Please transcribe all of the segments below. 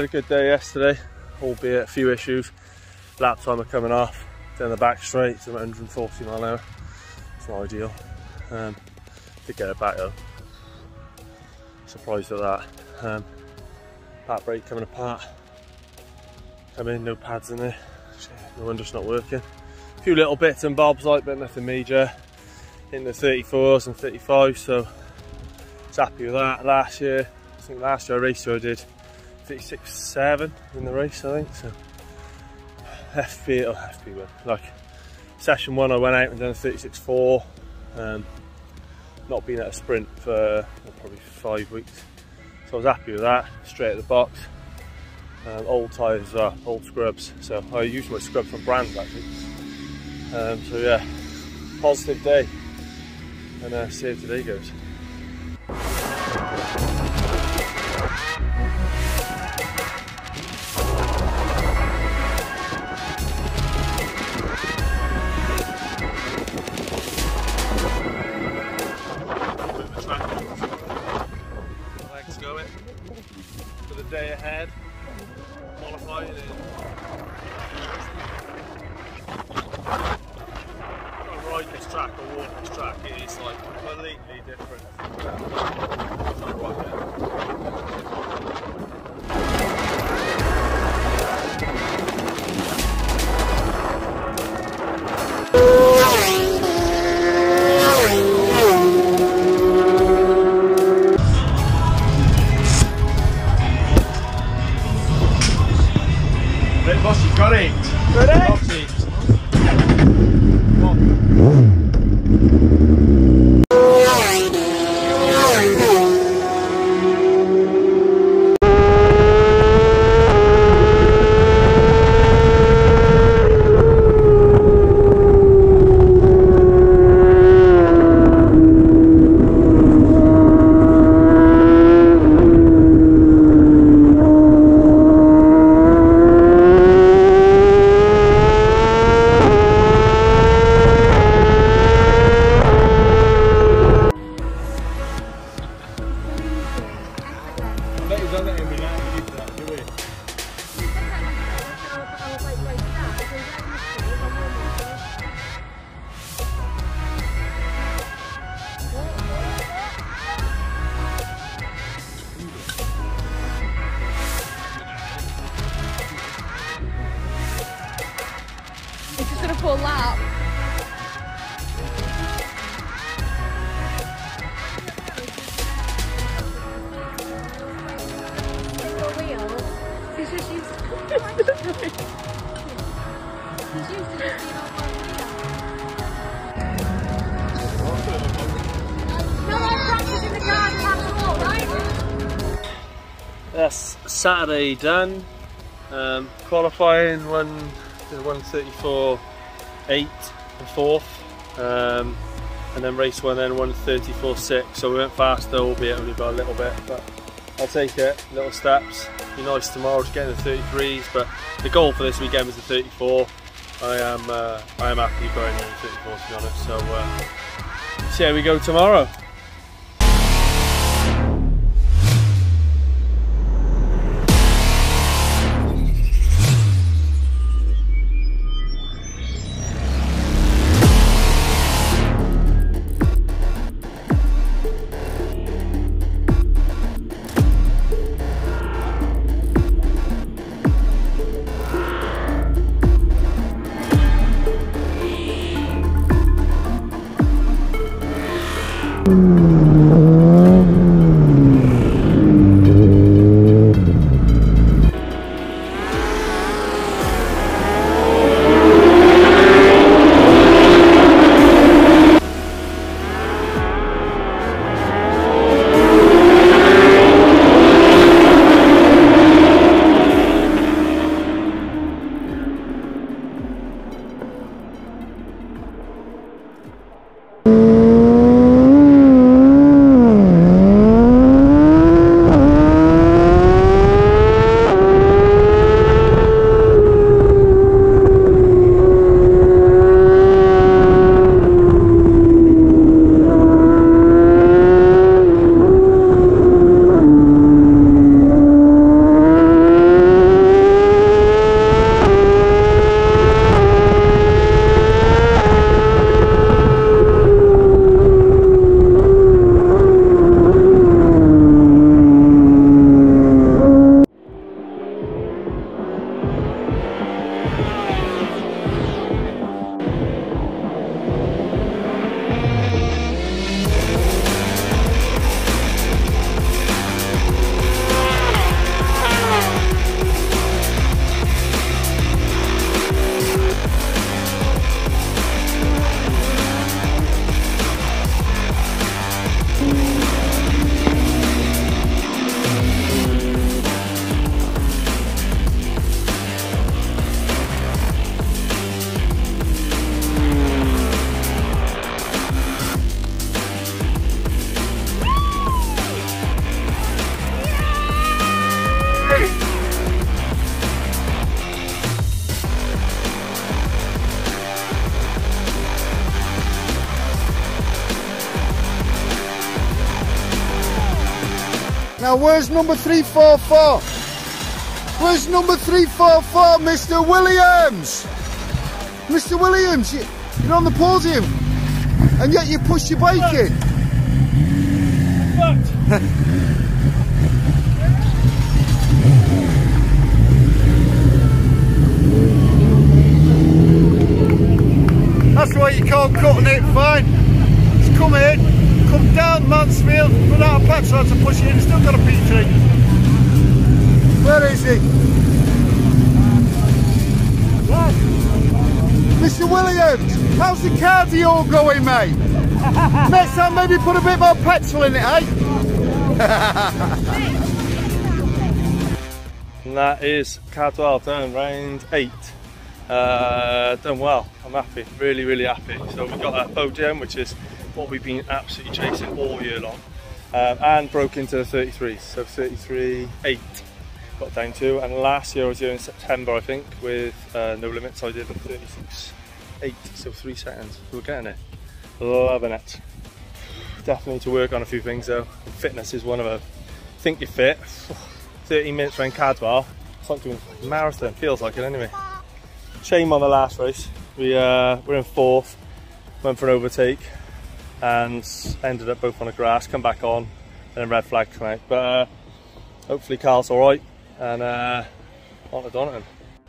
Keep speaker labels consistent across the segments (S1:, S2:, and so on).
S1: had a good day yesterday, albeit a few issues. Lap timer coming off, down the back straight to 140 mile an hour. It's not ideal. Um, did get it back though. Surprised at that. Um, brake coming apart. Come in, no pads in there. No wonder not working. A few little bits and bobs like, but nothing major. In the 34s and 35s, so happy with that. Last year, I think last year I raced so I did 36.7 in the race, I think. So FP, oh FP win. Like session one, I went out and done 36.4. Um, not been at a sprint for probably five weeks. So I was happy with that, straight at the box. Um, old tyres old scrubs. So I use my scrubs from brands actually. Um, so yeah, positive day. And uh, see how today goes. Day Oh. Saturday done. Um, qualifying one 134 8 and 4th um, and then race one then 134 6 so we went faster albeit only by a little bit but I'll take it. Little steps. Be nice tomorrow to get in the 33s but the goal for this weekend was the 34 I am uh, I am happy going in the 34 to be honest. So uh, see how we go tomorrow Mm.
S2: Now, where's number 344? Where's number 344, Mr. Williams? Mr. Williams, you're on the podium, and yet you push your bike in. That's why you can't cut it, fine. Just come in, come down Mansfield, run out of petrol to push it in, still got a PT. Where is he? What? Mr. Williams, how's the cardio going, mate? Next time maybe put a bit more petrol in it, eh?
S1: and that is Cadwell done round eight. Uh, done well. I'm happy, really, really happy. So we've got that podium, which is what we've been absolutely chasing all year long, um, and broke into the 33. So 33 8 got down to. And last year I was here in September, I think, with uh, no limits. I did a 36 8, so three seconds. We're getting it. Loving it. Definitely to work on a few things though. Fitness is one of them. Think you're fit. 30 minutes around Cadwell. It's like doing marathon. Feels like it anyway. Shame on the last race. We uh, were in fourth, went for an overtake, and ended up both on the grass. Come back on, and then red flag come out. But uh, hopefully Carl's all right, and uh, on to Donington.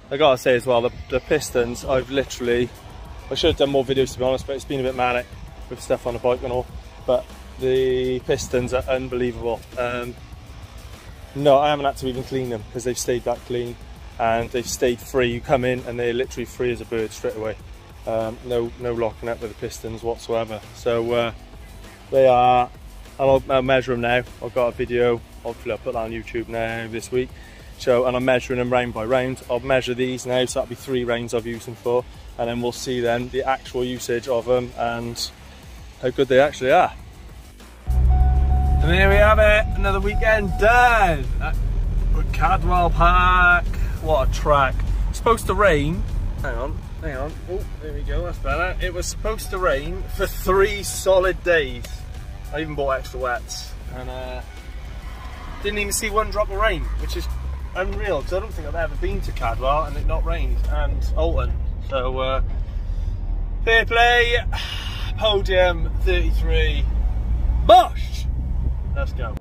S1: I gotta say as well, the, the pistons. I've literally, I should have done more videos to be honest, but it's been a bit manic with stuff on the bike and all. But the pistons are unbelievable. Um, no, I haven't had to even clean them because they've stayed that clean and they've stayed free. You come in and they're literally free as a bird straight away. Um, no, no locking up with the pistons whatsoever. So uh, they are. I'll, I'll, measure them now. I've got a video. Hopefully, I'll put that on YouTube now this week. So, and I'm measuring them round by round. I'll measure these now, so that'll be three rounds I've used them for, and then we'll see then the actual usage of them and how good they actually are. And there we have it, another weekend done at Cadwell Park what a track. It's supposed to rain. Hang on, hang on. Oh, there we go, that's better. It was supposed to rain for three solid days. I even bought extra wets. And uh, didn't even see one drop of rain, which is unreal, because I don't think I've ever been to Cadwell and it not rained, and Alton. So, uh, fair play, podium 33, Bosh! Let's go.